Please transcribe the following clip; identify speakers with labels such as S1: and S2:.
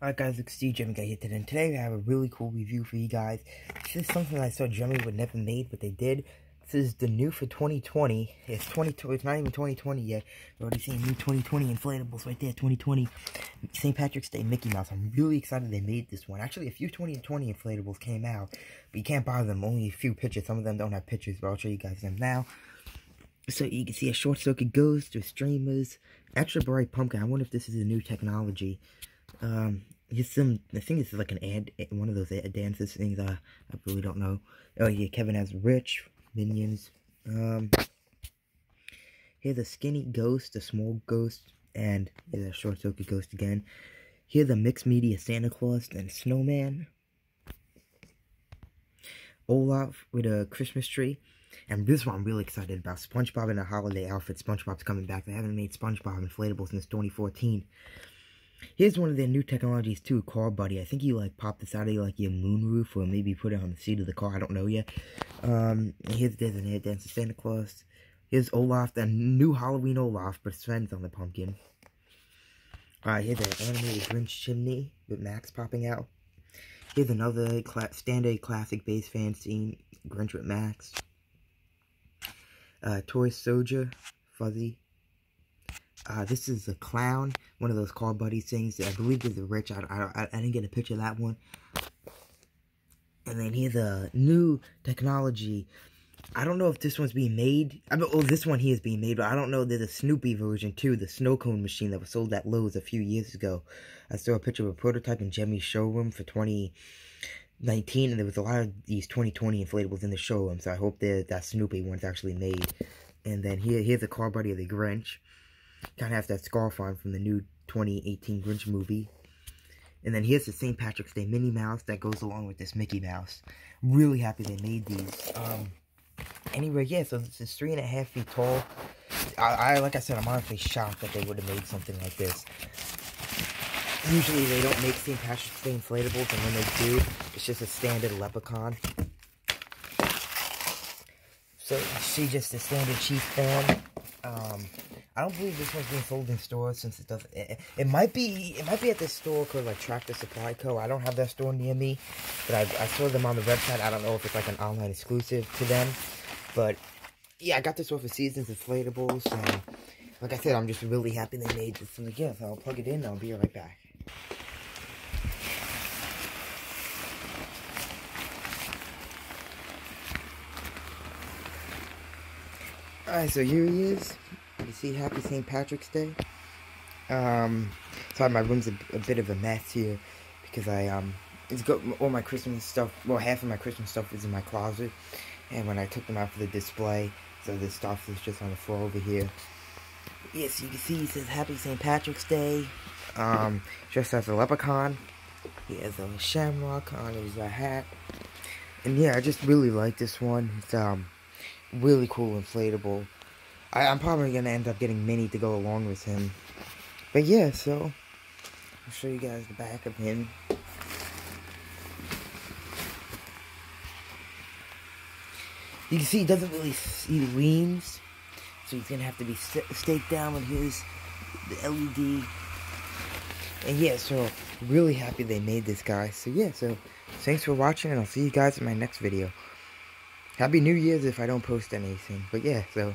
S1: Alright guys, it's Steve Gemmy Guy here today, and today we have a really cool review for you guys. This is something I saw Gemmy would never made, but they did. This is the new for 2020. It's 20, it's not even 2020 yet. We're already seeing new 2020 inflatables right there, 2020. St. Patrick's Day Mickey Mouse. I'm really excited they made this one. Actually, a few 2020 inflatables came out, but you can't buy them. Only a few pictures. Some of them don't have pictures, but I'll show you guys them now. So you can see a short circuit ghost with streamers, extra bright pumpkin. I wonder if this is a new technology. Um, he's some, I think this is like an ad, one of those ad dances things, uh, I really don't know. Oh yeah, Kevin has Rich, Minions, um, here's a skinny ghost, a small ghost, and here's a short circuit ghost again. Here's a mixed media Santa Claus and Snowman. Olaf with a Christmas tree. And this one I'm really excited about. SpongeBob in a holiday outfit. SpongeBob's coming back. They haven't made SpongeBob inflatable since 2014. Here's one of their new technologies too, Car Buddy. I think you like pop this out of like your moonroof or maybe put it on the seat of the car. I don't know yet. Um, here's there's an air dancer Santa Claus. Here's Olaf, the new Halloween Olaf, but friend's on the pumpkin. Alright, here's an animated Grinch chimney with Max popping out. Here's another cla standard classic base fan scene, Grinch with Max. Uh, Toy Soldier, Fuzzy, uh, this is a clown, one of those car buddy things. I believe is a rich. I, I, I didn't get a picture of that one. And then here's a new technology. I don't know if this one's being made. I mean, oh, this one here is being made, but I don't know. There's a Snoopy version too, the snow cone machine that was sold at Lowe's a few years ago. I saw a picture of a prototype in Gemmy's showroom for 2019, and there was a lot of these 2020 inflatables in the showroom. So I hope that that Snoopy one's actually made. And then here, here's a car buddy of the Grinch. Kind of has that scarf on from the new 2018 Grinch movie. And then here's the St. Patrick's Day Minnie Mouse that goes along with this Mickey Mouse. Really happy they made these. Um, anyway, yeah, so this is three and a half feet tall. I, I like I said, I'm honestly shocked that they would have made something like this. Usually they don't make St. Patrick's Day inflatables, and when they do, it's just a standard leprechaun. So, she just a standard cheap fan. Um, I don't believe this one's being sold in stores since it doesn't. It, it, might be. It might be at this store called like Tractor Supply Co. I don't have that store near me, but I, I saw them on the website. I don't know if it's like an online exclusive to them, but yeah, I got this off of Seasons Inflatables, and like I said, I'm just really happy they made this. So yeah, so I'll plug it in. I'll be right back. Alright, so here he is. See, happy St. Patrick's Day. Um, sorry, my room's a, a, bit of a mess here because I um, it's got all my Christmas stuff. Well, half of my Christmas stuff is in my closet, and when I took them out for the display, so this stuff is just on the floor over here. Yes, you can see it says Happy St. Patrick's Day. Um, just as a leprechaun. He has a shamrock on his uh, hat. And yeah, I just really like this one. It's um really cool inflatable. I, am probably going to end up getting Minnie to go along with him. But yeah, so, I'll show you guys the back of him. You can see he doesn't really, he leans. So he's going to have to be st staked down with his LED. And yeah, so, really happy they made this guy. So yeah, so, thanks for watching, and I'll see you guys in my next video. Happy New Year's if I don't post anything. But yeah, so...